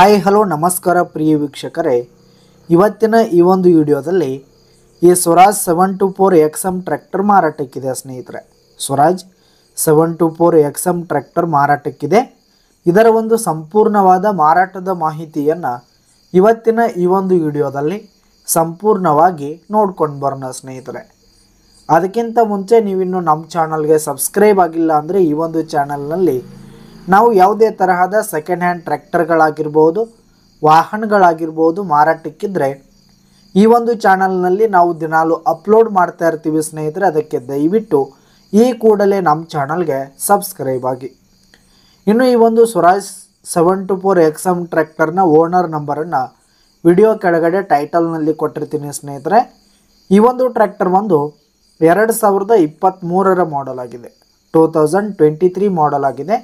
Hi, hello, ನಮಸ್ಕಾರ ಪ್ರಿಯ ವೀಕ್ಷಕರೇ. ಇವತ್ತಿನ ಈ ಒಂದು ವಿಡಿಯೋದಲ್ಲಿ ಈ Swaraj seven two four X M tractor ಮಾರಾಟಕ್ಕಿದೆ ಸ್ನೇಹಿತರೆ. Swaraj seven two four X M tractor ಮಾರಾಟಕ್ಕಿದೆ. ಇದರ ಒಂದು ಸಂಪೂರ್ಣವಾದ ಮಾರಾಟದ ಮಾಹಿತಿಯನ್ನು ಇವತ್ತಿನ ಈ ಒಂದು ವಿಡಿಯೋದಲ್ಲಿ ಸಂಪೂರ್ಣವಾಗಿ ನೋಡ್ಕೊಂಡು ಬರೋಣ ಸ್ನೇಹಿತರೆ. ಅದಕ್ಕಿಂತ ಮುಂಚೆ ನೀವಿನ್ನು ನಮ್ಮ ಚಾನಲ್ಗೆ ಸಬ್ಸ್ಕ್ರೈಬ್ ಆಗಿಲ್ಲ ಅಂದರೆ ಈ ಒಂದು ಚಾನಲ್ನಲ್ಲಿ ನಾವು ಯಾವುದೇ ತರಹದ ಸೆಕೆಂಡ್ ಹ್ಯಾಂಡ್ ಟ್ರ್ಯಾಕ್ಟರ್ಗಳಾಗಿರ್ಬೋದು ವಾಹನಗಳಾಗಿರ್ಬೋದು ಮಾರಾಟಕ್ಕಿದ್ರೆ, ಈ ಒಂದು ಚಾನಲ್ನಲ್ಲಿ ನಾವು ದಿನಾಲು ಅಪ್ಲೋಡ್ ಮಾಡ್ತಾ ಇರ್ತೀವಿ ಸ್ನೇಹಿತರೆ, ಅದಕ್ಕೆ ದಯವಿಟ್ಟು ಈ ಕೂಡಲೇ ನಮ್ಮ ಚಾನಲ್ಗೆ ಸಬ್ಸ್ಕ್ರೈಬ್ ಆಗಿ. ಇನ್ನು ಈ ಒಂದು Swaraj seven two four X M ಟ್ರ್ಯಾಕ್ಟರ್ನ ಓನರ್ ನಂಬರನ್ನು ವಿಡಿಯೋ ಕೆಳಗಡೆ ಟೈಟಲ್ನಲ್ಲಿ ಕೊಟ್ಟಿರ್ತೀನಿ ಸ್ನೇಹಿತರೆ. ಈ ಒಂದು ಟ್ರ್ಯಾಕ್ಟರ್ ಒಂದು ಎರಡು ಸಾವಿರದ ಇಪ್ಪತ್ತ್ಮೂರರ ಮಾಡಲ್ ಆಗಿದೆ two thousand twenty three model ಆಗಿದೆ.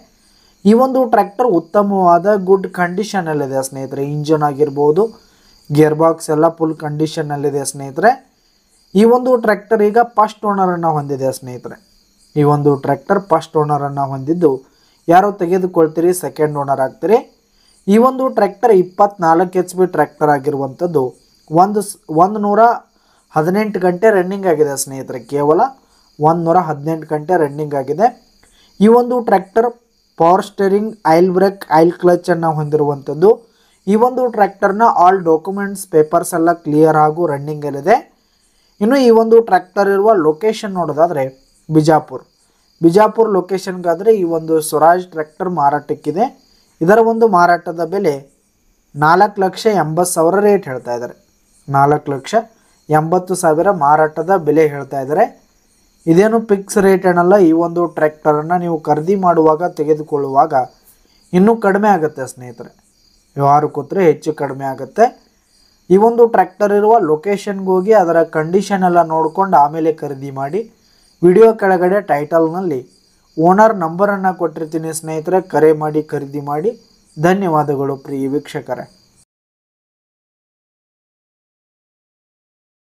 ಈ ಒಂದು ಟ್ರ್ಯಾಕ್ಟರ್ ಉತ್ತಮವಾದ ಗುಡ್ ಕಂಡೀಷನಲ್ಲಿದೆ ಸ್ನೇಹಿತರೆ. ಇಂಜನ್ ಆಗಿರ್ಬೋದು ಗೇರ್ ಬಾಕ್ಸ್ ಎಲ್ಲ ಫುಲ್ ಕಂಡೀಷನಲ್ಲಿದೆ ಸ್ನೇಹಿತರೆ. ಈ ಒಂದು ಟ್ರ್ಯಾಕ್ಟರ್ ಈಗ ಫಸ್ಟ್ ಓನರನ್ನು ಹೊಂದಿದೆ ಸ್ನೇಹಿತರೆ. ಈ ಒಂದು ಟ್ರ್ಯಾಕ್ಟರ್ ಫಸ್ಟ್ ಓನರನ್ನು ಹೊಂದಿದ್ದು ಯಾರು ತೆಗೆದುಕೊಳ್ತೀರಿ? Second owner ಆಗ್ತೀರಿ. ಈ ಒಂದು ಟ್ರ್ಯಾಕ್ಟರ್ ಇಪ್ಪತ್ನಾಲ್ಕು ಎಚ್ ಬಿ ಟ್ರ್ಯಾಕ್ಟರ್ ಆಗಿರುವಂಥದ್ದು ಒಂದು ಒಂದು ನೂರ ಹದಿನೆಂಟು ಗಂಟೆ ರನ್ನಿಂಗ್ ಆಗಿದೆ ಸ್ನೇಹಿತರೆ. ಕೇವಲ ಒಂದು ನೂರ ಹದಿನೆಂಟು ಗಂಟೆ ರನ್ನಿಂಗ್ ಆಗಿದೆ. ಈ ಒಂದು tractor power steering, oil brake, oil ಕ್ಲಚನ್ನು ಹೊಂದಿರುವಂಥದ್ದು. ಈ ಒಂದು ಟ್ರ್ಯಾಕ್ಟರ್ನ ಆಲ್ ಡಾಕ್ಯುಮೆಂಟ್ಸ್ ಪೇಪರ್ಸ್ ಎಲ್ಲ ಕ್ಲಿಯರ್ ಹಾಗೂ ರನ್ನಿಂಗಲ್ಲಿದೆ ಇನ್ನು ಈ ಒಂದು ಟ್ರ್ಯಾಕ್ಟರ್ ಇರುವ ಲೊಕೇಶನ್ ನೋಡೋದಾದರೆ ಬಿಜಾಪುರ್. ಬಿಜಾಪುರ್ ಲೊಕೇಶನ್ಗಾದರೆ ಈ ಒಂದು ಸ್ವರಾಜ್ ಟ್ರ್ಯಾಕ್ಟರ್ ಮಾರಾಟಕ್ಕಿದೆ. ಇದರ ಒಂದು ಮಾರಾಟದ ಬೆಲೆ ನಾಲ್ಕು ಲಕ್ಷ ಎಂಬತ್ತು ಸಾವಿರ ರೇಟ್ ಹೇಳ್ತಾ ಇದ್ದಾರೆ. ನಾಲ್ಕು ಲಕ್ಷ ಎಂಬತ್ತು ಸಾವಿರ ಮಾರಾಟದ ಬೆಲೆ ಹೇಳ್ತಾ ಇದ್ದಾರೆ. ಇದೇನು ಫಿಕ್ಸ್ ರೇಟ್ ಏನಲ್ಲ, ಈ ಒಂದು ಟ್ರ್ಯಾಕ್ಟರನ್ನು ನೀವು ಖರೀದಿ ಮಾಡುವಾಗ ತೆಗೆದುಕೊಳ್ಳುವಾಗ ಇನ್ನೂ ಕಡಿಮೆ ಆಗುತ್ತೆ ಸ್ನೇಹಿತರೆ. ವ್ಯವಹಾರ ಕೂತ್ರೆ ಹೆಚ್ಚು ಕಡಿಮೆ ಆಗುತ್ತೆ. ಈ ಒಂದು ಟ್ರ್ಯಾಕ್ಟರ್ ಇರುವ ಲೊಕೇಶನ್ಗೆ ಹೋಗಿ ಅದರ ಕಂಡೀಷನ್ ಎಲ್ಲ ನೋಡ್ಕೊಂಡು ಆಮೇಲೆ ಖರೀದಿ ಮಾಡಿ. ವಿಡಿಯೋ ಕೆಳಗಡೆ ಟೈಟಲ್ನಲ್ಲಿ ಓನರ್ ನಂಬರನ್ನು ಕೊಟ್ಟಿರ್ತೀನಿ ಸ್ನೇಹಿತರೆ, ಕರೆ ಮಾಡಿ, ಖರೀದಿ ಮಾಡಿ. ಧನ್ಯವಾದಗಳು ಪ್ರಿಯ ವೀಕ್ಷಕರೇ.